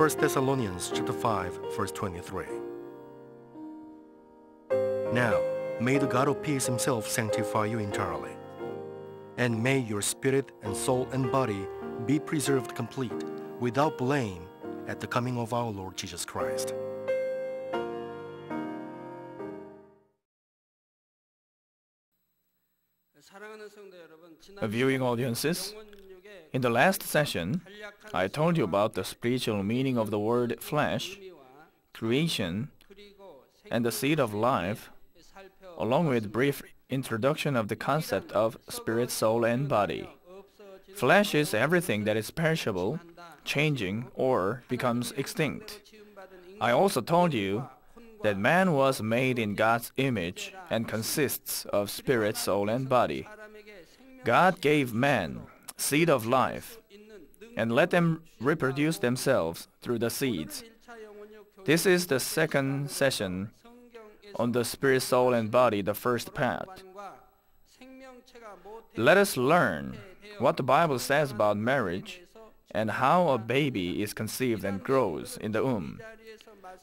1 Thessalonians chapter 5, verse 23. Now, may the God of peace himself sanctify you entirely, and may your spirit and soul and body be preserved complete, without blame, at the coming of our Lord Jesus Christ. Viewing audiences, in the last session, I told you about the spiritual meaning of the word flesh, creation, and the seed of life, along with brief introduction of the concept of spirit, soul, and body. Flesh is everything that is perishable, changing, or becomes extinct. I also told you that man was made in God's image and consists of spirit, soul, and body. God gave man seed of life and let them reproduce themselves through the seeds. This is the second session on the spirit, soul, and body, the first part. Let us learn what the Bible says about marriage and how a baby is conceived and grows in the womb.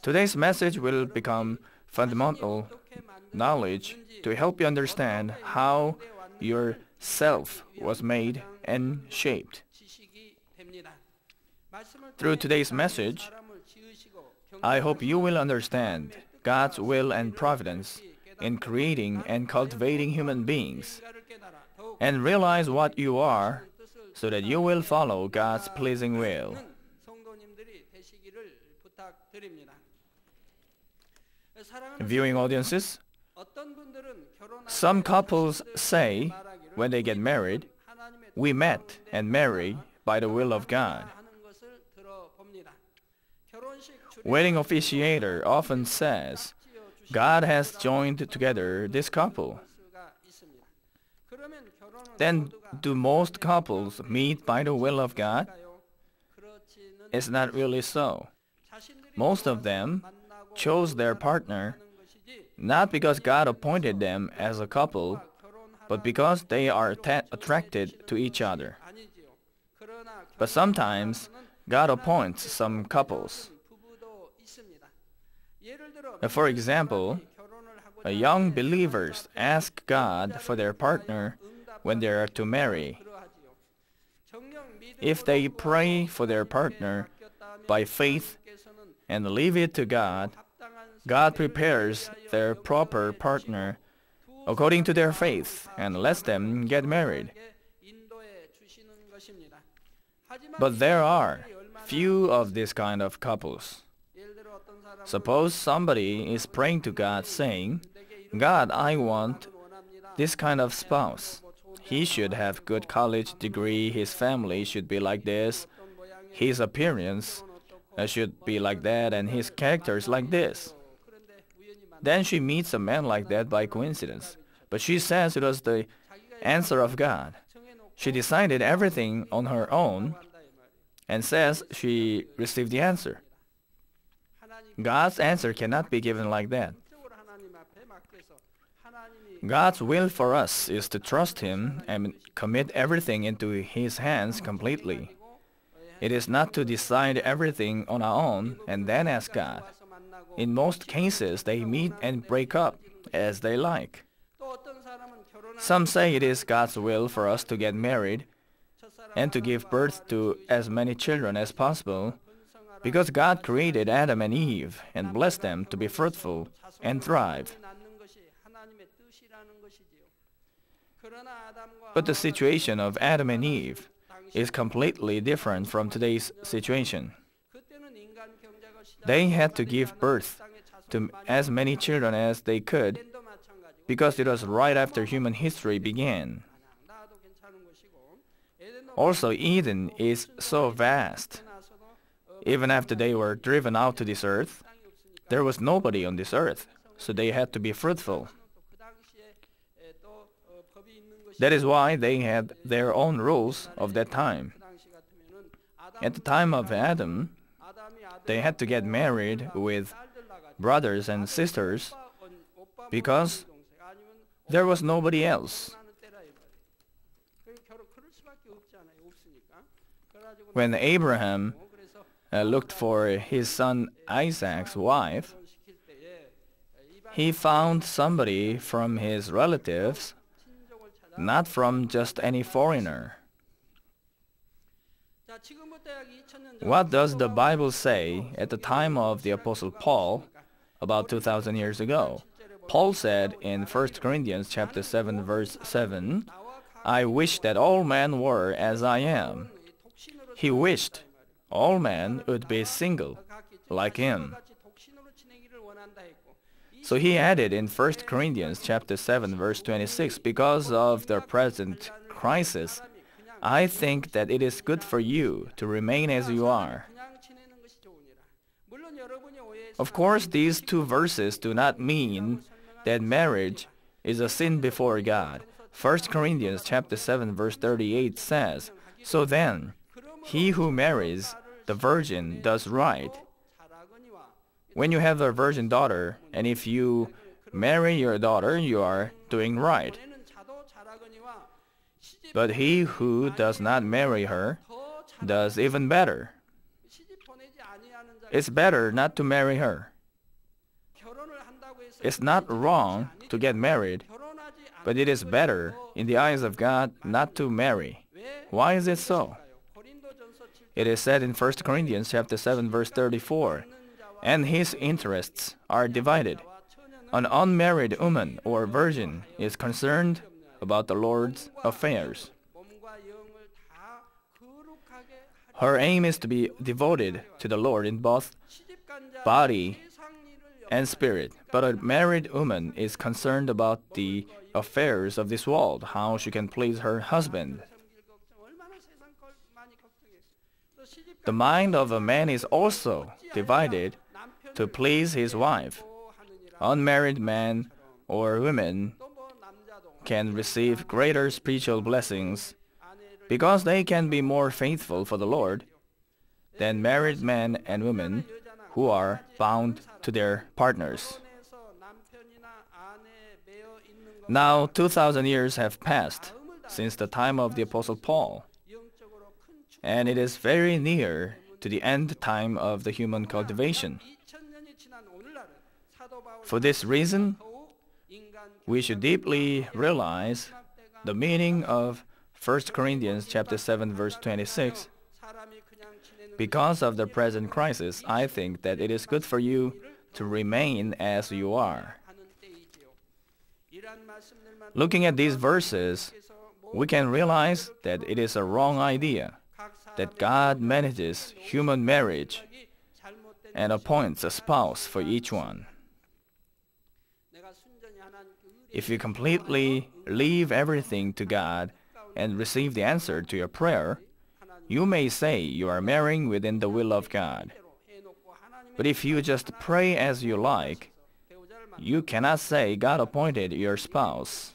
Today's message will become fundamental knowledge to help you understand how your self was made and shaped. Through today's message, I hope you will understand God's will and providence in creating and cultivating human beings and realize what you are so that you will follow God's pleasing will. Viewing audiences, some couples say when they get married, we met and married by the will of God. Wedding officiator often says, God has joined together this couple. Then do most couples meet by the will of God? It's not really so. Most of them chose their partner not because God appointed them as a couple, but because they are attracted to each other. But sometimes God appoints some couples. For example, young believers ask God for their partner when they are to marry. If they pray for their partner by faith and leave it to God, God prepares their proper partner according to their faith and lets them get married. But there are few of this kind of couples. Suppose somebody is praying to God saying, God, I want this kind of spouse. He should have good college degree, his family should be like this, his appearance should be like that, and his character is like this. Then she meets a man like that by coincidence. But she says it was the answer of God. She decided everything on her own and says she received the answer. God's answer cannot be given like that. God's will for us is to trust Him and commit everything into His hands completely. It is not to decide everything on our own and then ask God. In most cases, they meet and break up as they like. Some say it is God's will for us to get married and to give birth to as many children as possible because God created Adam and Eve and blessed them to be fruitful and thrive. But the situation of Adam and Eve is completely different from today's situation. They had to give birth to as many children as they could because it was right after human history began. Also, Eden is so vast. Even after they were driven out to this earth, there was nobody on this earth, so they had to be fruitful. That is why they had their own rules of that time. At the time of Adam, they had to get married with brothers and sisters because there was nobody else. When Abraham uh, looked for his son Isaac's wife, he found somebody from his relatives, not from just any foreigner. What does the Bible say at the time of the Apostle Paul about 2,000 years ago? Paul said in 1 Corinthians chapter 7 verse 7, I wish that all men were as I am. He wished all men would be single, like him. So he added in 1 Corinthians chapter 7 verse 26, because of the present crisis, I think that it is good for you to remain as you are. Of course, these two verses do not mean that marriage is a sin before God. 1 Corinthians chapter 7 verse 38 says, So then, he who marries the virgin does right. When you have a virgin daughter, and if you marry your daughter, you are doing right. But he who does not marry her does even better. It's better not to marry her. It's not wrong to get married, but it is better in the eyes of God not to marry. Why is it so? It is said in 1 Corinthians chapter 7 verse 34, and his interests are divided. An unmarried woman or virgin is concerned about the Lord's affairs. Her aim is to be devoted to the Lord in both body and spirit. But a married woman is concerned about the affairs of this world, how she can please her husband. The mind of a man is also divided to please his wife. Unmarried men or women can receive greater spiritual blessings because they can be more faithful for the Lord than married men and women who are bound to their partners. Now, 2,000 years have passed since the time of the Apostle Paul, and it is very near to the end time of the human cultivation. For this reason, we should deeply realize the meaning of 1 Corinthians chapter 7 verse 26. Because of the present crisis, I think that it is good for you to remain as you are. Looking at these verses, we can realize that it is a wrong idea that God manages human marriage and appoints a spouse for each one. If you completely leave everything to God and receive the answer to your prayer, you may say you are marrying within the will of God. But if you just pray as you like, you cannot say God appointed your spouse.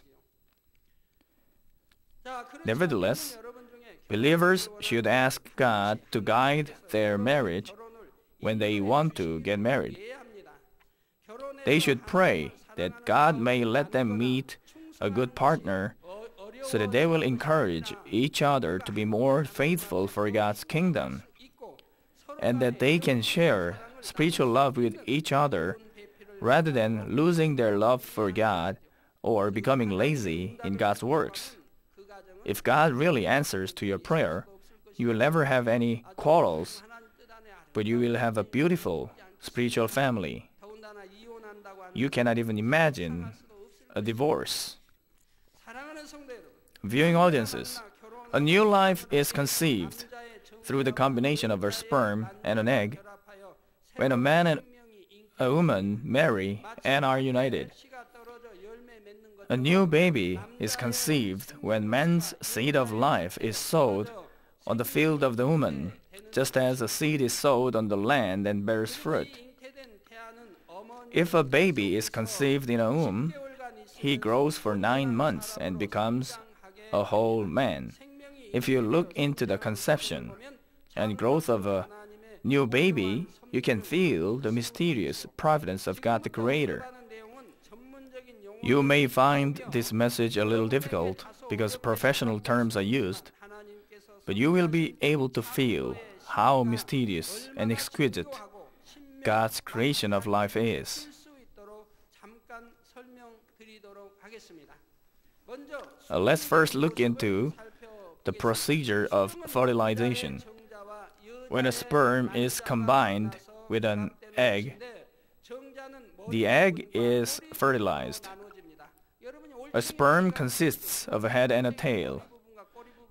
Nevertheless, believers should ask God to guide their marriage when they want to get married. They should pray that God may let them meet a good partner so that they will encourage each other to be more faithful for God's kingdom and that they can share spiritual love with each other rather than losing their love for God or becoming lazy in God's works. If God really answers to your prayer, you will never have any quarrels, but you will have a beautiful spiritual family. You cannot even imagine a divorce. Viewing audiences. A new life is conceived through the combination of a sperm and an egg when a man and a woman marry and are united. A new baby is conceived when man's seed of life is sowed on the field of the woman, just as a seed is sowed on the land and bears fruit. If a baby is conceived in a womb, he grows for nine months and becomes a whole man. If you look into the conception and growth of a new baby, you can feel the mysterious providence of God the Creator. You may find this message a little difficult because professional terms are used, but you will be able to feel how mysterious and exquisite God's creation of life is. Uh, let's first look into the procedure of fertilization. When a sperm is combined with an egg, the egg is fertilized. A sperm consists of a head and a tail.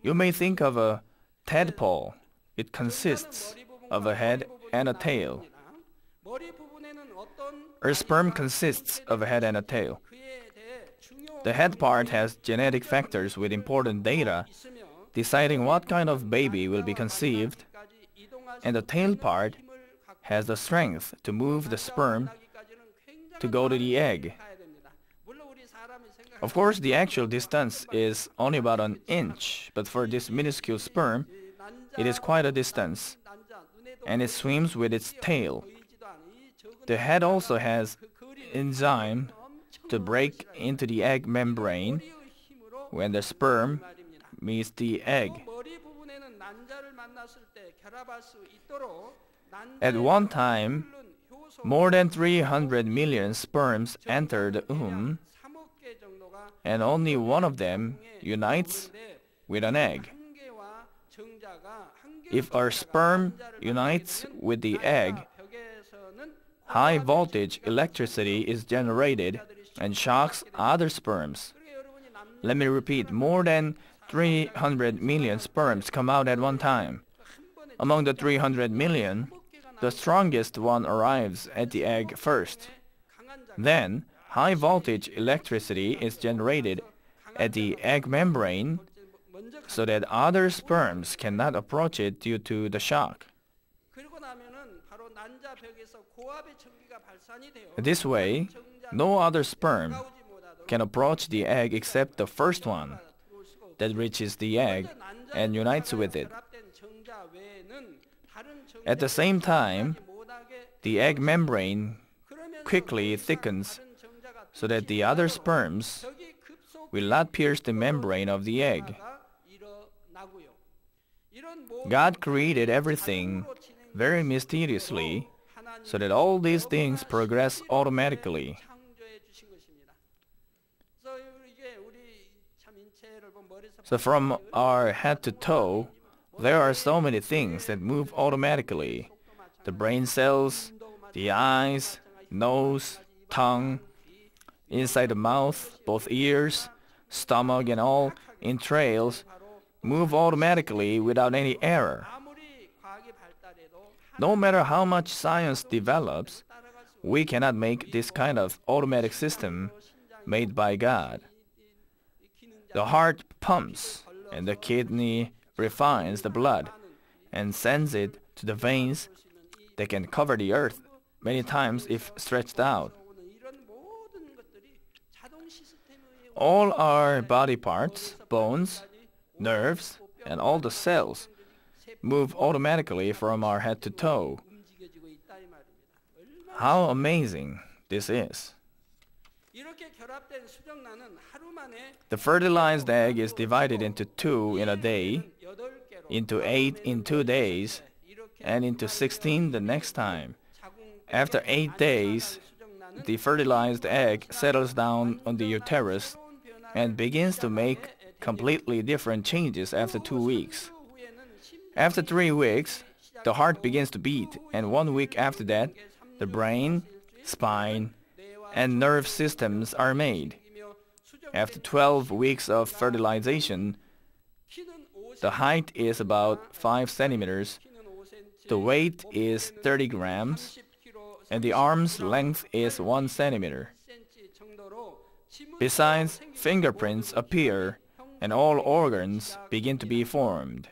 You may think of a tadpole. It consists of a head and a tail. A sperm consists of a head and a tail. The head part has genetic factors with important data deciding what kind of baby will be conceived, and the tail part has the strength to move the sperm to go to the egg. Of course, the actual distance is only about an inch, but for this minuscule sperm, it is quite a distance, and it swims with its tail. The head also has enzyme to break into the egg membrane when the sperm meets the egg. At one time, more than 300 million sperms enter the womb, and only one of them unites with an egg. If our sperm unites with the egg, high voltage electricity is generated and shocks other sperms. Let me repeat, more than 300 million sperms come out at one time. Among the 300 million, the strongest one arrives at the egg first. Then, high voltage electricity is generated at the egg membrane so that other sperms cannot approach it due to the shock. This way, no other sperm can approach the egg except the first one that reaches the egg and unites with it. At the same time, the egg membrane quickly thickens so that the other sperms will not pierce the membrane of the egg. God created everything very mysteriously so that all these things progress automatically. So from our head to toe, there are so many things that move automatically. The brain cells, the eyes, nose, tongue, inside the mouth, both ears, stomach and all entrails move automatically without any error. No matter how much science develops, we cannot make this kind of automatic system made by God. The heart pumps and the kidney refines the blood and sends it to the veins that can cover the earth many times if stretched out. All our body parts, bones, nerves, and all the cells move automatically from our head to toe. How amazing this is. The fertilized egg is divided into two in a day, into eight in two days, and into 16 the next time. After eight days, the fertilized egg settles down on the uterus and begins to make completely different changes after two weeks. After three weeks, the heart begins to beat, and one week after that, the brain, spine, and nerve systems are made. After 12 weeks of fertilization, the height is about 5 centimeters, the weight is 30 grams, and the arm's length is 1 centimeter. Besides, fingerprints appear and all organs begin to be formed.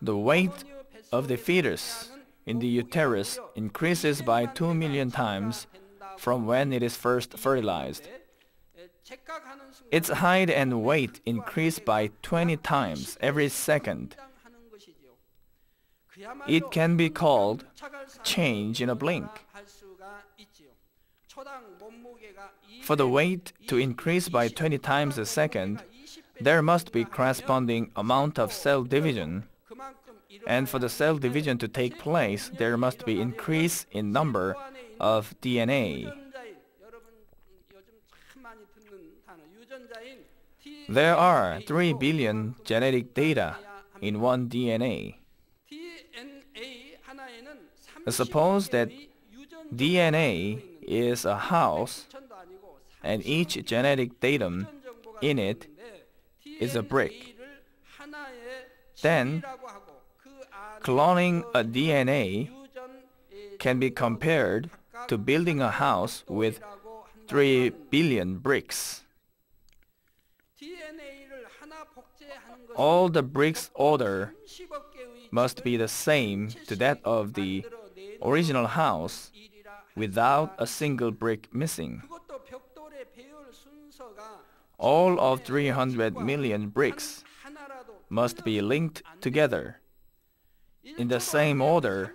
The weight of the fetus in the uterus increases by 2 million times from when it is first fertilized. Its height and weight increase by 20 times every second. It can be called change in a blink. For the weight to increase by 20 times a second, there must be corresponding amount of cell division. And for the cell division to take place, there must be increase in number of DNA. There are 3 billion genetic data in one DNA. Suppose that DNA is a house and each genetic datum in it is a brick. Then, cloning a DNA can be compared to building a house with 3 billion bricks. All the bricks order must be the same to that of the original house without a single brick missing. All of 300 million bricks must be linked together in the same order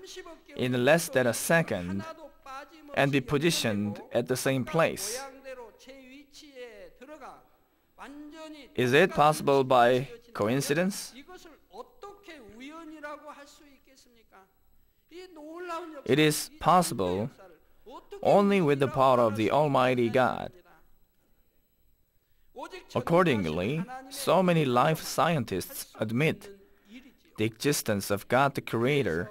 in less than a second and be positioned at the same place. Is it possible by coincidence? It is possible only with the power of the Almighty God. Accordingly, so many life scientists admit the existence of God the Creator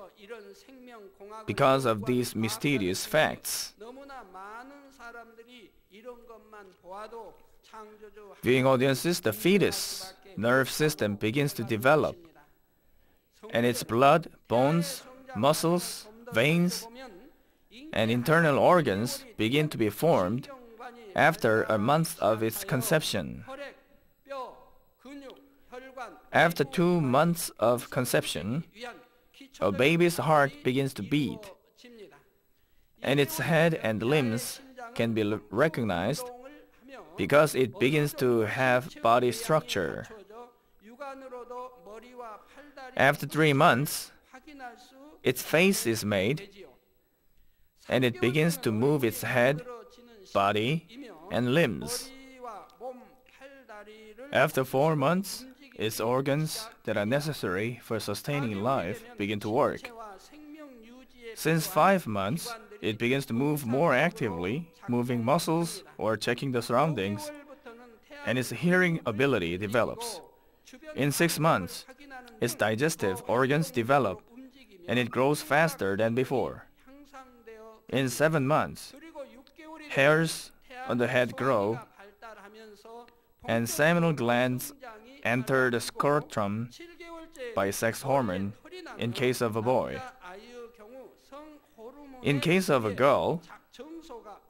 because of these mysterious facts. Viewing audiences, the fetus nerve system begins to develop, and its blood, bones, muscles, veins, and internal organs begin to be formed after a month of its conception. After two months of conception, a baby's heart begins to beat, and its head and limbs can be recognized because it begins to have body structure. After three months, its face is made, and it begins to move its head, body, and limbs. After four months, its organs that are necessary for sustaining life begin to work. Since five months, it begins to move more actively, moving muscles or checking the surroundings, and its hearing ability develops. In six months, its digestive organs develop, and it grows faster than before. In seven months, hairs on the head grow, and seminal glands enter the scrotum by sex hormone in case of a boy. In case of a girl,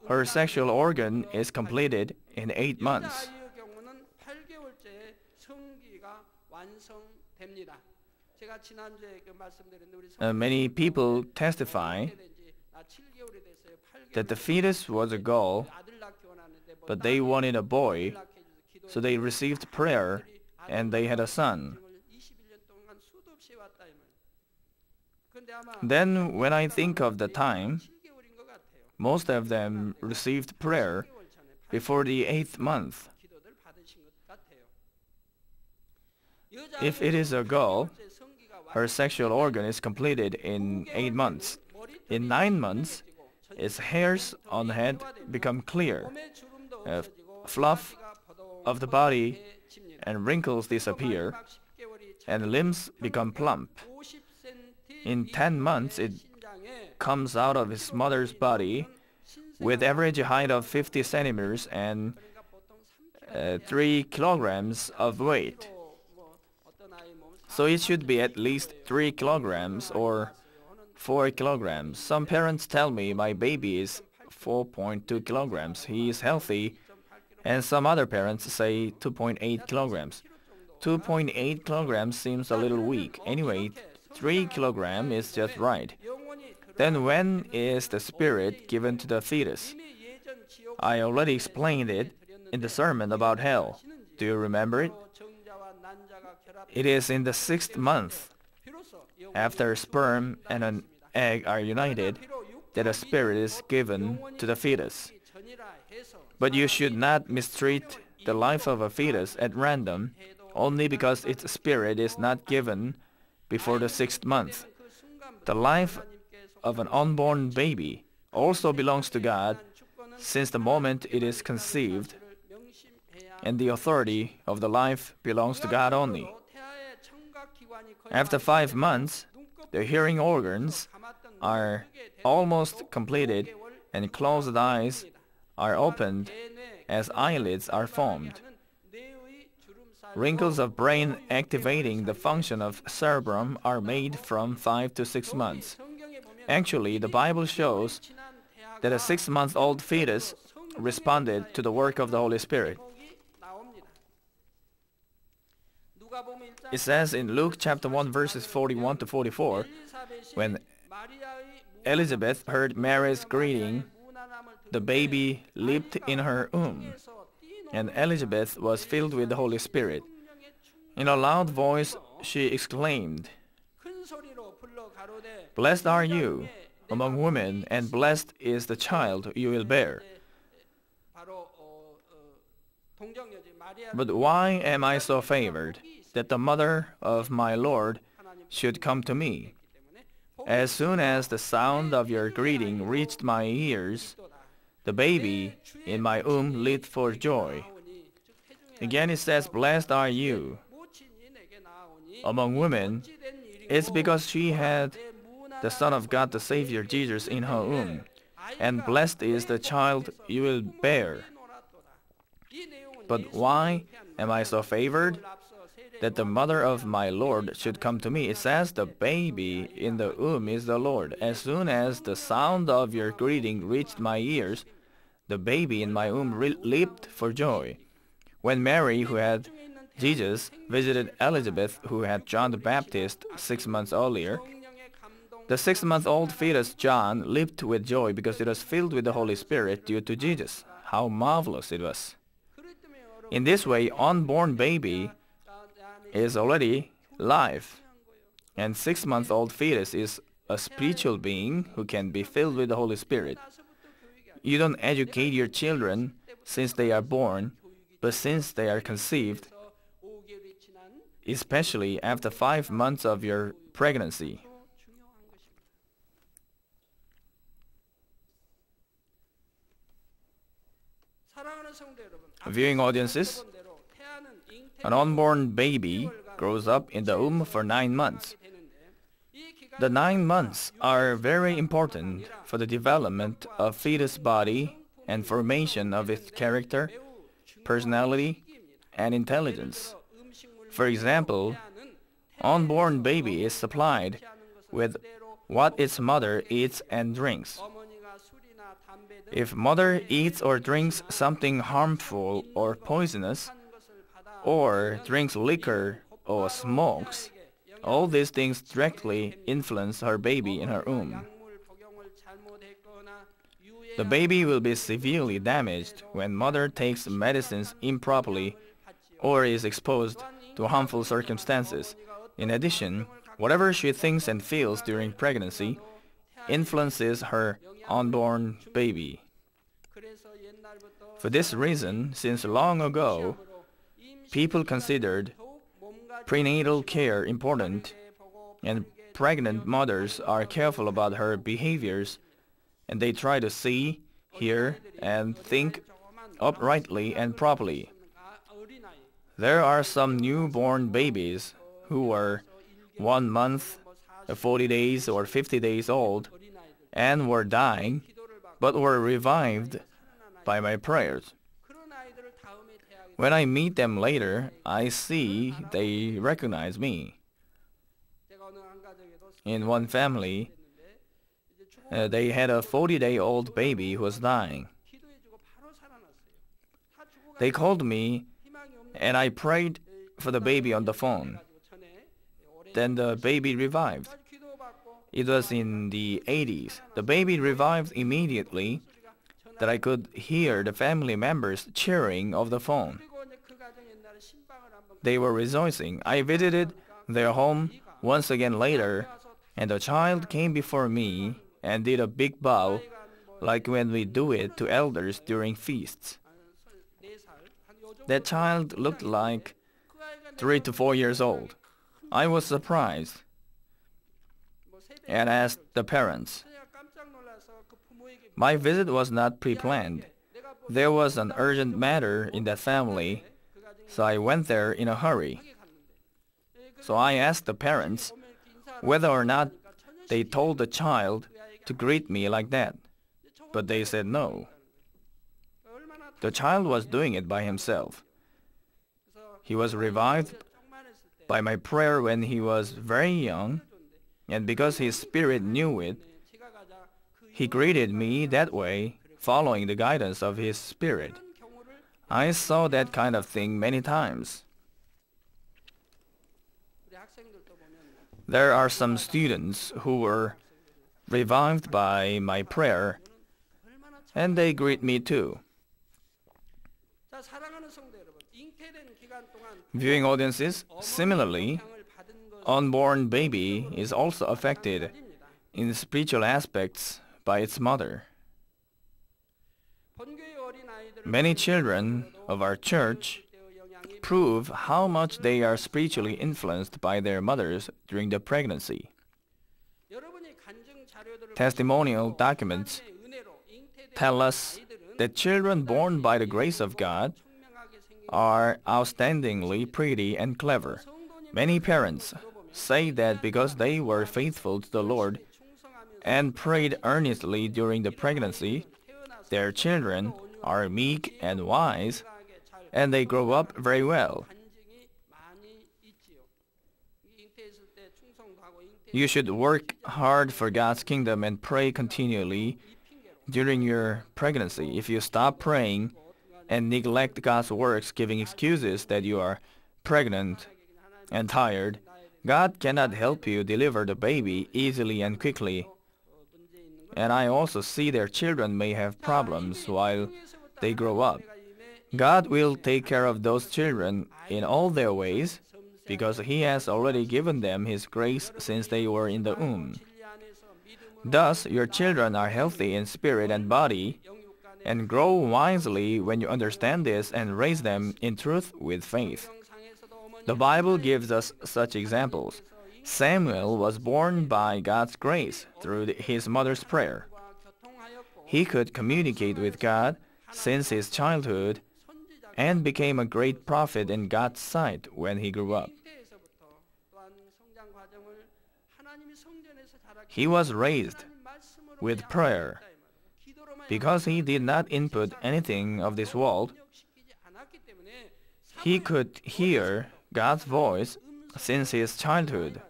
her sexual organ is completed in eight months. Uh, many people testify that the fetus was a girl, but they wanted a boy, so they received prayer and they had a son. Then, when I think of the time, most of them received prayer before the eighth month. If it is a girl, her sexual organ is completed in eight months. In nine months, its hairs on the head become clear. Uh, fluff of the body and wrinkles disappear, and limbs become plump. In 10 months, it comes out of its mother's body with average height of 50 centimeters and uh, 3 kilograms of weight. So it should be at least 3 kilograms or 4 kilograms. Some parents tell me my baby is 4.2 kilograms. He is healthy. And some other parents say 2.8 kilograms. 2.8 kilograms seems a little weak. Anyway, 3 kilogram is just right. Then when is the spirit given to the fetus? I already explained it in the sermon about hell. Do you remember it? It is in the sixth month, after sperm and an egg are united, that a spirit is given to the fetus. But you should not mistreat the life of a fetus at random only because its spirit is not given before the sixth month. The life of an unborn baby also belongs to God since the moment it is conceived, and the authority of the life belongs to God only. After five months, the hearing organs are almost completed and closed eyes are opened as eyelids are formed. Wrinkles of brain activating the function of cerebrum are made from 5 to 6 months. Actually, the Bible shows that a six-month-old fetus responded to the work of the Holy Spirit. It says in Luke chapter 1 verses 41 to 44, when Elizabeth heard Mary's greeting, the baby leaped in her womb, and Elizabeth was filled with the Holy Spirit. In a loud voice she exclaimed, Blessed are you among women, and blessed is the child you will bear. But why am I so favored that the mother of my Lord should come to me? As soon as the sound of your greeting reached my ears, the baby in my womb leaped for joy. Again it says, Blessed are you among women. It's because she had the Son of God, the Savior Jesus, in her womb. And blessed is the child you will bear. But why am I so favored? That the mother of my Lord should come to me. It says the baby in the womb is the Lord. As soon as the sound of your greeting reached my ears, the baby in my womb leaped for joy. When Mary, who had Jesus, visited Elizabeth, who had John the Baptist six months earlier, the six-month-old fetus John leaped with joy because it was filled with the Holy Spirit due to Jesus. How marvelous it was. In this way, unborn baby is already live, and six-month-old fetus is a spiritual being who can be filled with the Holy Spirit. You don't educate your children since they are born, but since they are conceived, especially after five months of your pregnancy. Viewing audiences, an unborn baby grows up in the womb for nine months. The nine months are very important for the development of fetus body and formation of its character, personality, and intelligence. For example, unborn baby is supplied with what its mother eats and drinks. If mother eats or drinks something harmful or poisonous, or drinks liquor or smokes, all these things directly influence her baby in her womb. The baby will be severely damaged when mother takes medicines improperly or is exposed to harmful circumstances. In addition, whatever she thinks and feels during pregnancy influences her unborn baby. For this reason, since long ago, people considered prenatal care important, and pregnant mothers are careful about her behaviors, and they try to see, hear, and think uprightly and properly. There are some newborn babies who are one month, 40 days, or 50 days old, and were dying, but were revived by my prayers. When I meet them later, I see they recognize me. In one family, uh, they had a 40-day-old baby who was dying. They called me, and I prayed for the baby on the phone. Then the baby revived. It was in the 80s. The baby revived immediately that I could hear the family members cheering of the phone. They were rejoicing. I visited their home once again later, and the child came before me and did a big bow, like when we do it to elders during feasts. That child looked like three to four years old. I was surprised and asked the parents. My visit was not pre-planned. There was an urgent matter in that family, so I went there in a hurry. So I asked the parents whether or not they told the child to greet me like that, but they said no. The child was doing it by himself. He was revived by my prayer when he was very young, and because his spirit knew it, he greeted me that way, following the guidance of his spirit. I saw that kind of thing many times. There are some students who were revived by my prayer, and they greet me too. Viewing audiences, similarly, unborn baby is also affected in spiritual aspects by its mother. Many children of our church prove how much they are spiritually influenced by their mothers during the pregnancy. Testimonial documents tell us that children born by the grace of God are outstandingly pretty and clever. Many parents say that because they were faithful to the Lord and prayed earnestly during the pregnancy, their children are meek and wise, and they grow up very well. You should work hard for God's kingdom and pray continually during your pregnancy. If you stop praying and neglect God's works, giving excuses that you are pregnant and tired, God cannot help you deliver the baby easily and quickly. And I also see their children may have problems while they grow up. God will take care of those children in all their ways because He has already given them His grace since they were in the womb. Thus, your children are healthy in spirit and body and grow wisely when you understand this and raise them in truth with faith. The Bible gives us such examples. Samuel was born by God's grace through his mother's prayer. He could communicate with God since his childhood and became a great prophet in God's sight when he grew up. He was raised with prayer because he did not input anything of this world. He could hear God's voice since his childhood.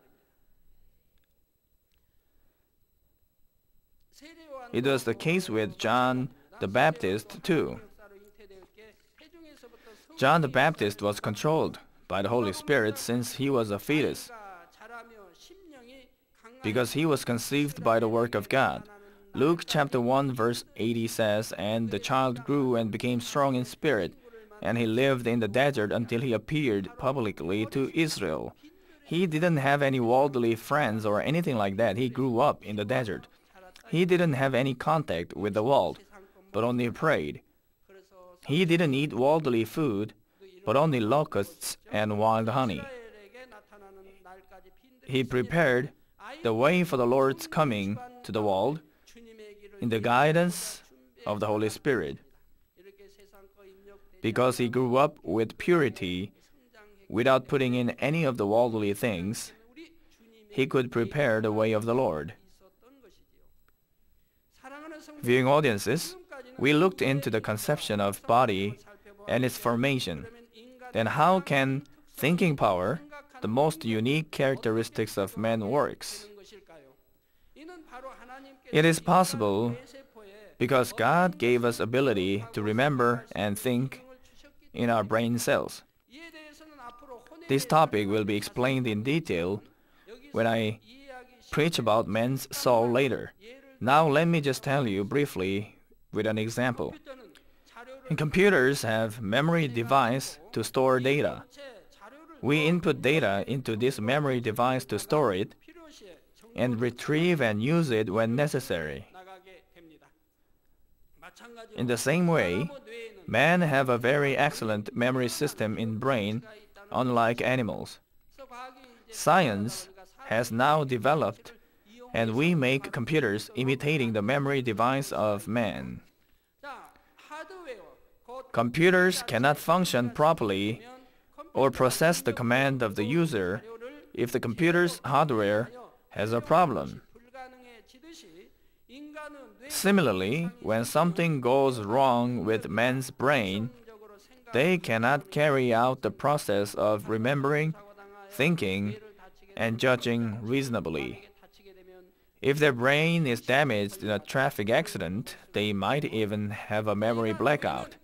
It was the case with John the Baptist too. John the Baptist was controlled by the Holy Spirit since he was a fetus, because he was conceived by the work of God. Luke chapter 1 verse 80 says, And the child grew and became strong in spirit, and he lived in the desert until he appeared publicly to Israel. He didn't have any worldly friends or anything like that. He grew up in the desert. He didn't have any contact with the world, but only prayed. He didn't eat worldly food, but only locusts and wild honey. He prepared the way for the Lord's coming to the world in the guidance of the Holy Spirit. Because he grew up with purity, without putting in any of the worldly things, he could prepare the way of the Lord. Viewing audiences, we looked into the conception of body and its formation. Then how can thinking power, the most unique characteristics of man, works? It is possible because God gave us ability to remember and think in our brain cells. This topic will be explained in detail when I preach about man's soul later. Now let me just tell you briefly with an example. Computers have memory device to store data. We input data into this memory device to store it and retrieve and use it when necessary. In the same way, men have a very excellent memory system in brain unlike animals. Science has now developed and we make computers imitating the memory device of man. Computers cannot function properly or process the command of the user if the computer's hardware has a problem. Similarly, when something goes wrong with man's brain, they cannot carry out the process of remembering, thinking, and judging reasonably. If their brain is damaged in a traffic accident, they might even have a memory blackout.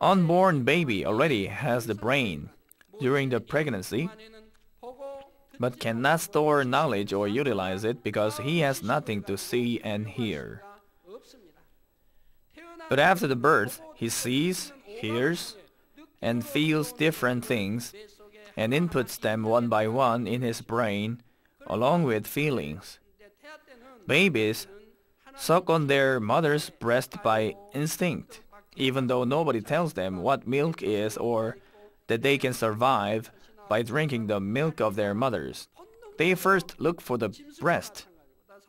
Unborn baby already has the brain during the pregnancy, but cannot store knowledge or utilize it because he has nothing to see and hear. But after the birth, he sees, hears, and feels different things and inputs them one by one in his brain along with feelings. Babies suck on their mother's breast by instinct, even though nobody tells them what milk is or that they can survive by drinking the milk of their mothers. They first look for the breast,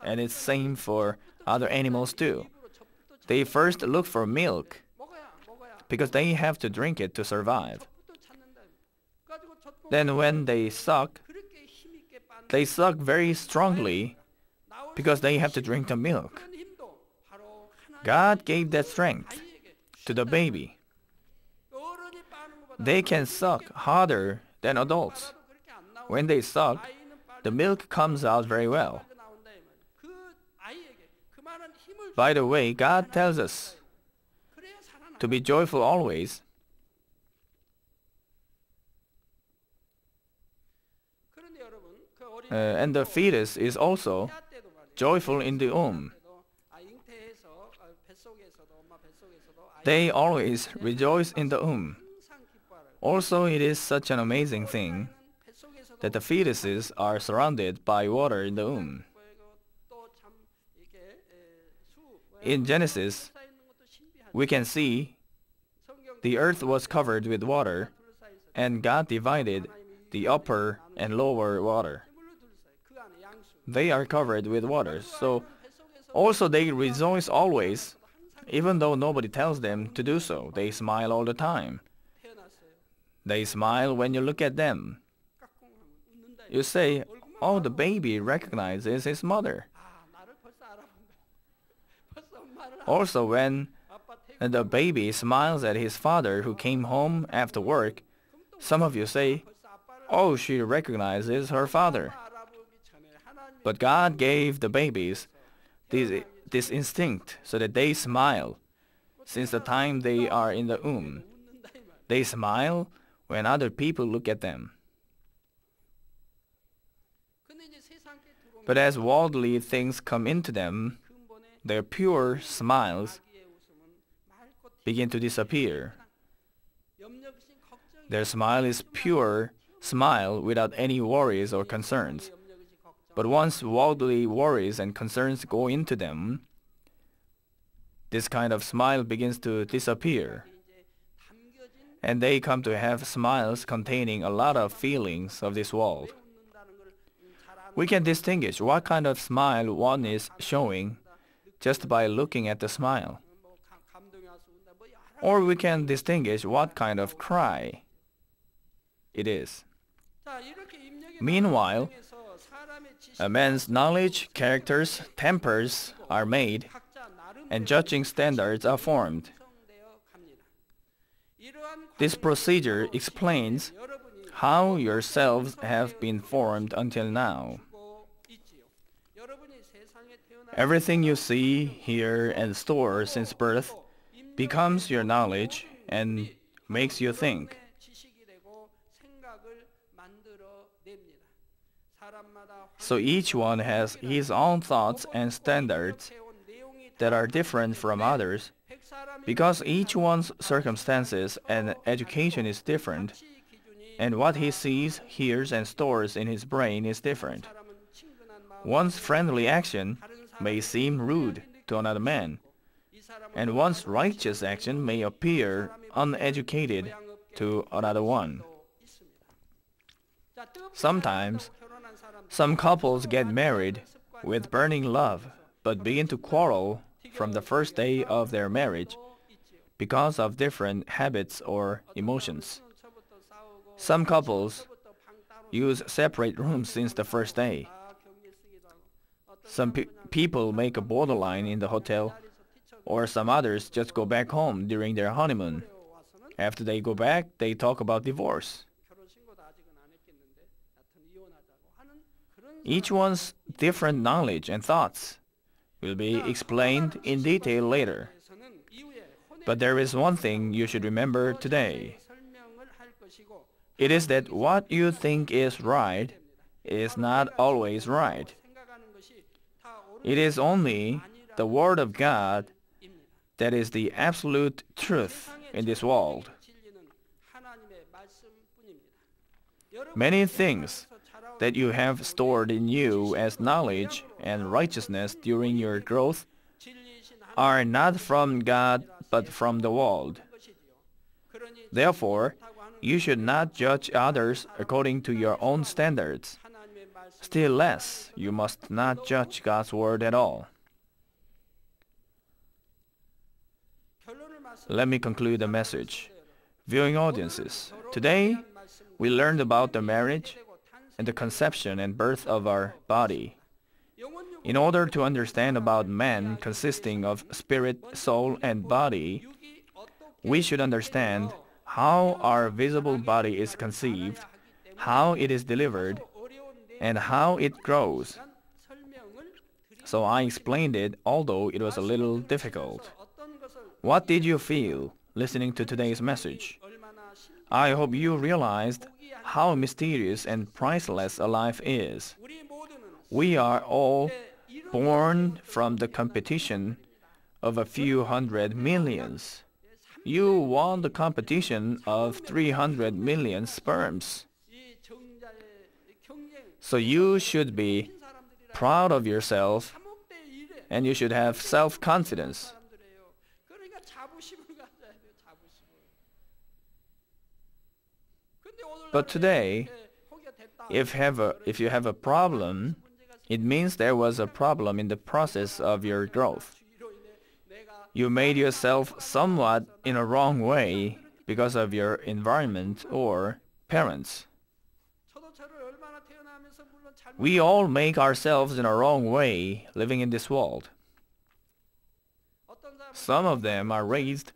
and it's same for other animals too. They first look for milk because they have to drink it to survive. Then when they suck, they suck very strongly because they have to drink the milk. God gave that strength to the baby. They can suck harder than adults. When they suck, the milk comes out very well. By the way, God tells us to be joyful always. Uh, and the fetus is also joyful in the womb. They always rejoice in the womb. Also, it is such an amazing thing that the fetuses are surrounded by water in the womb. In Genesis, we can see the earth was covered with water, and God divided the upper and lower water they are covered with water. So also they rejoice always, even though nobody tells them to do so. They smile all the time. They smile when you look at them. You say, oh, the baby recognizes his mother. Also, when the baby smiles at his father who came home after work, some of you say, oh, she recognizes her father. But God gave the babies this, this instinct so that they smile since the time they are in the womb. They smile when other people look at them. But as worldly things come into them, their pure smiles begin to disappear. Their smile is pure smile without any worries or concerns. But once worldly worries and concerns go into them, this kind of smile begins to disappear. And they come to have smiles containing a lot of feelings of this world. We can distinguish what kind of smile one is showing just by looking at the smile. Or we can distinguish what kind of cry it is. Meanwhile, a man's knowledge, characters, tempers are made, and judging standards are formed. This procedure explains how yourselves have been formed until now. Everything you see, hear, and store since birth becomes your knowledge and makes you think. So each one has his own thoughts and standards that are different from others. Because each one's circumstances and education is different, and what he sees, hears, and stores in his brain is different. One's friendly action may seem rude to another man, and one's righteous action may appear uneducated to another one. Sometimes, some couples get married with burning love, but begin to quarrel from the first day of their marriage because of different habits or emotions. Some couples use separate rooms since the first day. Some pe people make a borderline in the hotel, or some others just go back home during their honeymoon. After they go back, they talk about divorce. Each one's different knowledge and thoughts will be explained in detail later. But there is one thing you should remember today. It is that what you think is right is not always right. It is only the Word of God that is the absolute truth in this world. Many things that you have stored in you as knowledge and righteousness during your growth are not from God but from the world. Therefore, you should not judge others according to your own standards. Still less, you must not judge God's word at all. Let me conclude the message. Viewing audiences, today we learned about the marriage and the conception and birth of our body. In order to understand about man consisting of spirit, soul, and body, we should understand how our visible body is conceived, how it is delivered, and how it grows. So I explained it, although it was a little difficult. What did you feel listening to today's message? I hope you realized how mysterious and priceless a life is. We are all born from the competition of a few hundred millions. You won the competition of 300 million sperms. So you should be proud of yourself and you should have self-confidence. But today, if, have a, if you have a problem, it means there was a problem in the process of your growth. You made yourself somewhat in a wrong way because of your environment or parents. We all make ourselves in a wrong way living in this world. Some of them are raised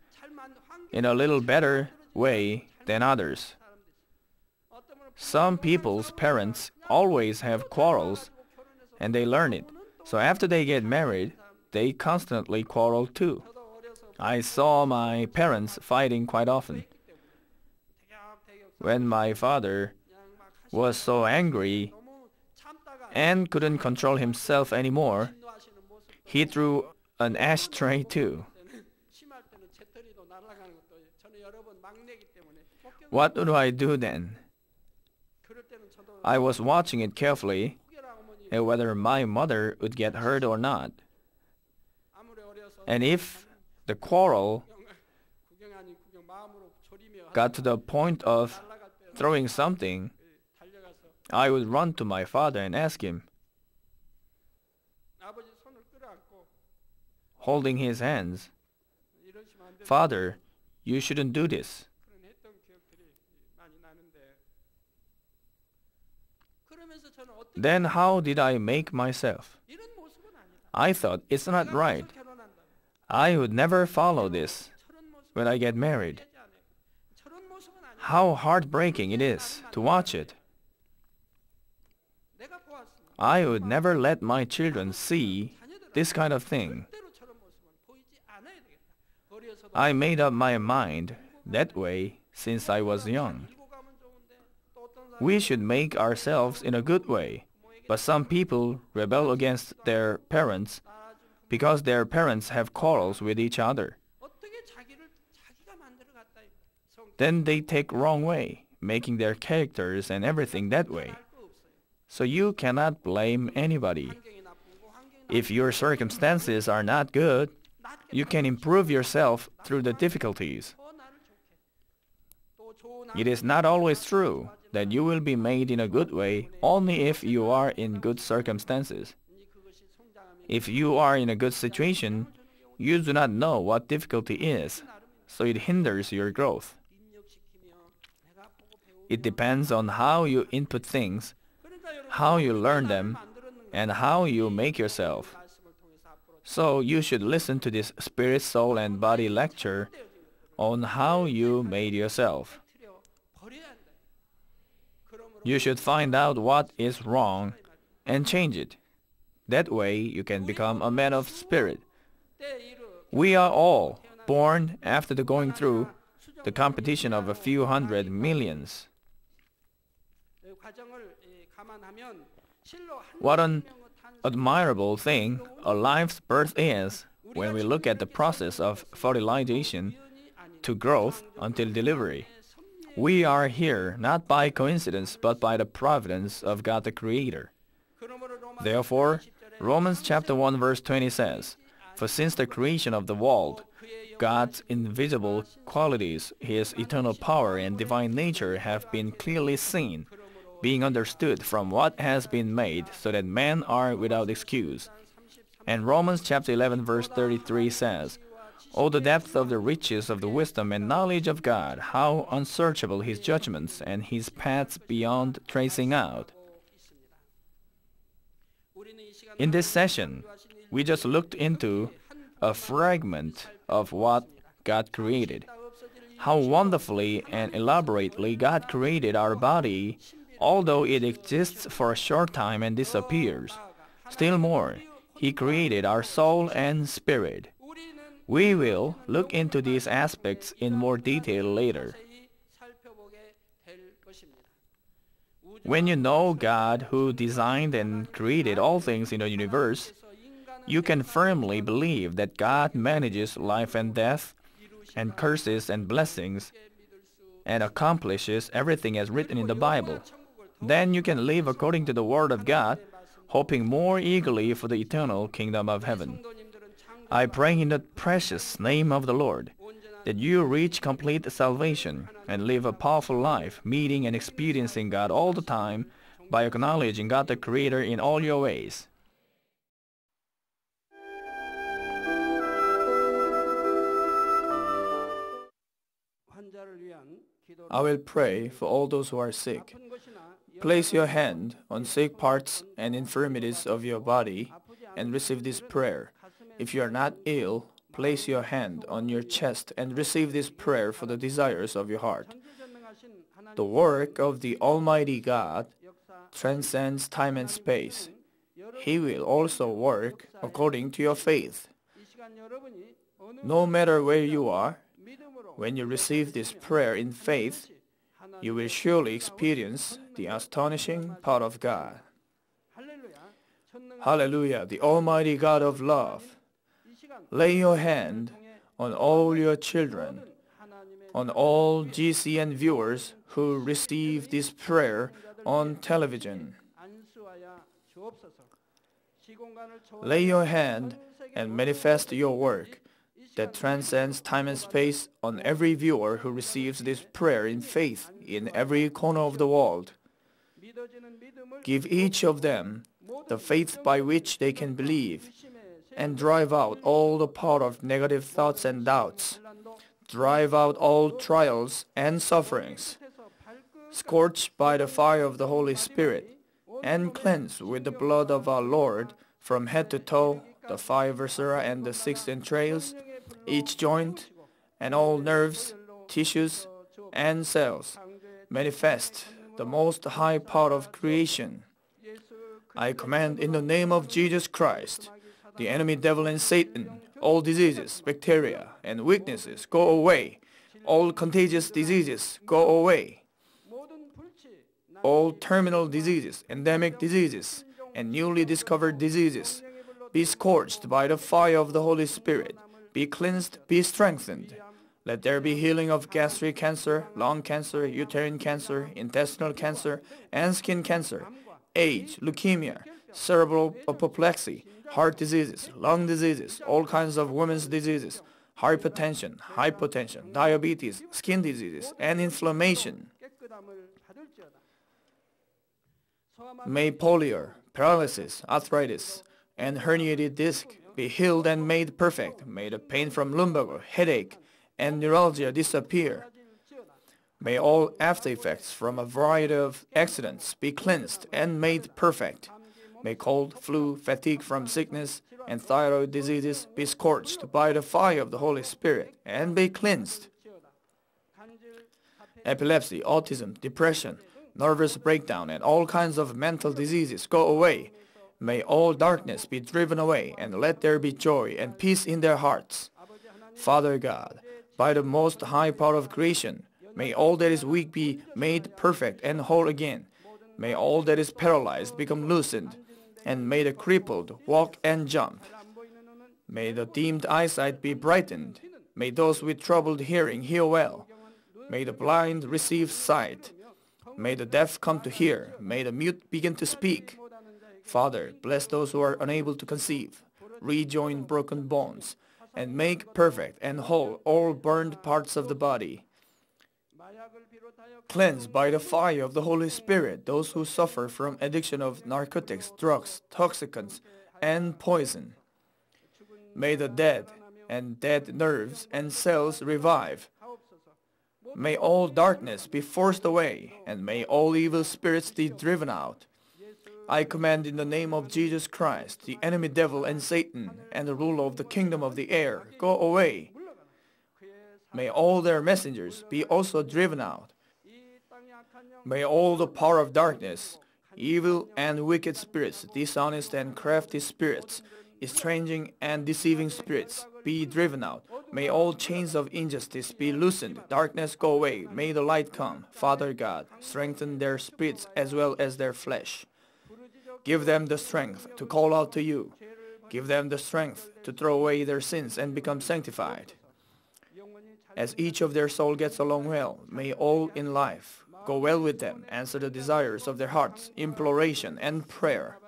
in a little better way than others. Some people's parents always have quarrels and they learn it. So after they get married, they constantly quarrel too. I saw my parents fighting quite often. When my father was so angry and couldn't control himself anymore, he threw an ashtray too. What do I do then? I was watching it carefully, and whether my mother would get hurt or not. And if the quarrel got to the point of throwing something, I would run to my father and ask him, holding his hands, Father, you shouldn't do this. Then how did I make myself? I thought it's not right. I would never follow this when I get married. How heartbreaking it is to watch it. I would never let my children see this kind of thing. I made up my mind that way since I was young. We should make ourselves in a good way. But some people rebel against their parents because their parents have quarrels with each other. Then they take wrong way, making their characters and everything that way. So you cannot blame anybody. If your circumstances are not good, you can improve yourself through the difficulties. It is not always true that you will be made in a good way only if you are in good circumstances. If you are in a good situation, you do not know what difficulty is, so it hinders your growth. It depends on how you input things, how you learn them, and how you make yourself. So you should listen to this spirit, soul, and body lecture on how you made yourself. You should find out what is wrong and change it. That way you can become a man of spirit. We are all born after the going through the competition of a few hundred millions. What an admirable thing a life's birth is when we look at the process of fertilization to growth until delivery. We are here not by coincidence but by the providence of God the Creator. Therefore, Romans chapter 1 verse 20 says, For since the creation of the world, God's invisible qualities, his eternal power and divine nature have been clearly seen, being understood from what has been made, so that men are without excuse. And Romans chapter 11 verse 33 says, Oh, the depth of the riches of the wisdom and knowledge of God, how unsearchable his judgments and his paths beyond tracing out. In this session, we just looked into a fragment of what God created. How wonderfully and elaborately God created our body, although it exists for a short time and disappears. Still more, He created our soul and spirit. We will look into these aspects in more detail later. When you know God who designed and created all things in the universe, you can firmly believe that God manages life and death, and curses and blessings, and accomplishes everything as written in the Bible. Then you can live according to the Word of God, hoping more eagerly for the eternal kingdom of heaven. I pray in the precious name of the Lord that you reach complete salvation and live a powerful life, meeting and experiencing God all the time by acknowledging God the Creator in all your ways. I will pray for all those who are sick. Place your hand on sick parts and infirmities of your body and receive this prayer. If you are not ill, place your hand on your chest and receive this prayer for the desires of your heart. The work of the Almighty God transcends time and space. He will also work according to your faith. No matter where you are, when you receive this prayer in faith, you will surely experience the astonishing power of God. Hallelujah, the Almighty God of love Lay your hand on all your children, on all GCN viewers who receive this prayer on television. Lay your hand and manifest your work that transcends time and space on every viewer who receives this prayer in faith in every corner of the world. Give each of them the faith by which they can believe and drive out all the power of negative thoughts and doubts. Drive out all trials and sufferings. scorched by the fire of the Holy Spirit and cleanse with the blood of our Lord from head to toe the five viscera and the six entrails, each joint, and all nerves, tissues, and cells. Manifest the most high power of creation. I command in the name of Jesus Christ the enemy devil and Satan, all diseases, bacteria, and weaknesses go away. All contagious diseases go away. All terminal diseases, endemic diseases, and newly discovered diseases be scorched by the fire of the Holy Spirit. Be cleansed, be strengthened. Let there be healing of gastric cancer, lung cancer, uterine cancer, intestinal cancer, and skin cancer, AIDS, leukemia, cerebral apoplexy, heart diseases, lung diseases, all kinds of women's diseases, hypertension, hypotension, diabetes, skin diseases, and inflammation. May polio, paralysis, arthritis, and herniated disc be healed and made perfect. May the pain from lumbago, headache, and neuralgia disappear. May all after effects from a variety of accidents be cleansed and made perfect. May cold, flu, fatigue from sickness, and thyroid diseases be scorched by the fire of the Holy Spirit and be cleansed. Epilepsy, autism, depression, nervous breakdown, and all kinds of mental diseases go away. May all darkness be driven away, and let there be joy and peace in their hearts. Father God, by the most high power of creation, may all that is weak be made perfect and whole again. May all that is paralyzed become loosened, and may the crippled walk and jump. May the dimmed eyesight be brightened. May those with troubled hearing hear well. May the blind receive sight. May the deaf come to hear. May the mute begin to speak. Father, bless those who are unable to conceive. Rejoin broken bones and make perfect and whole all burned parts of the body. Cleanse by the fire of the Holy Spirit those who suffer from addiction of narcotics, drugs, toxicants, and poison. May the dead and dead nerves and cells revive. May all darkness be forced away, and may all evil spirits be driven out. I command in the name of Jesus Christ, the enemy devil and Satan, and the ruler of the kingdom of the air, go away. May all their messengers be also driven out. May all the power of darkness, evil and wicked spirits, dishonest and crafty spirits, estranging and deceiving spirits be driven out. May all chains of injustice be loosened, darkness go away, may the light come. Father God, strengthen their spirits as well as their flesh. Give them the strength to call out to you. Give them the strength to throw away their sins and become sanctified. As each of their soul gets along well, may all in life go well with them, answer the desires of their hearts, imploration and prayer.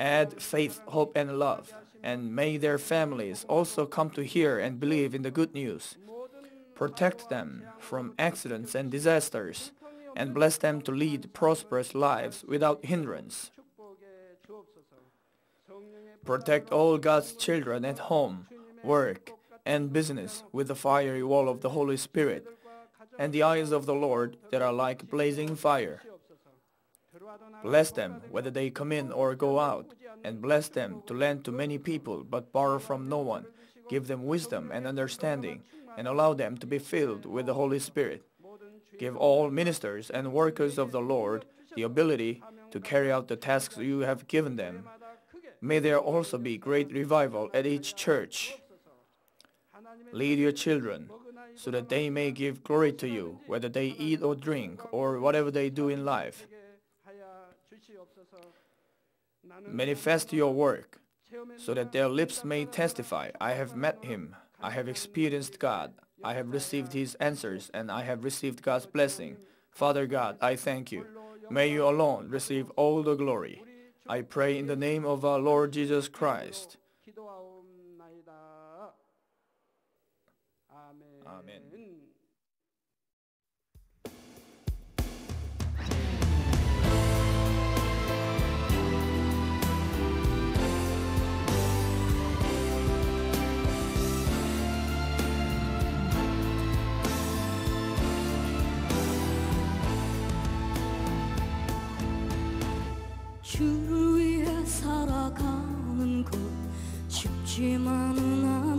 Add faith, hope, and love, and may their families also come to hear and believe in the good news. Protect them from accidents and disasters and bless them to lead prosperous lives without hindrance. Protect all God's children at home, work, and business with the fiery wall of the Holy Spirit and the eyes of the Lord that are like blazing fire. Bless them whether they come in or go out, and bless them to lend to many people but borrow from no one. Give them wisdom and understanding, and allow them to be filled with the Holy Spirit. Give all ministers and workers of the Lord the ability to carry out the tasks you have given them. May there also be great revival at each church. Lead your children so that they may give glory to you, whether they eat or drink or whatever they do in life. Manifest your work so that their lips may testify, I have met him, I have experienced God, I have received his answers and I have received God's blessing. Father God, I thank you. May you alone receive all the glory. I pray in the name of our Lord Jesus Christ. 주를 위해 살아가는 것 쉽지만은 않아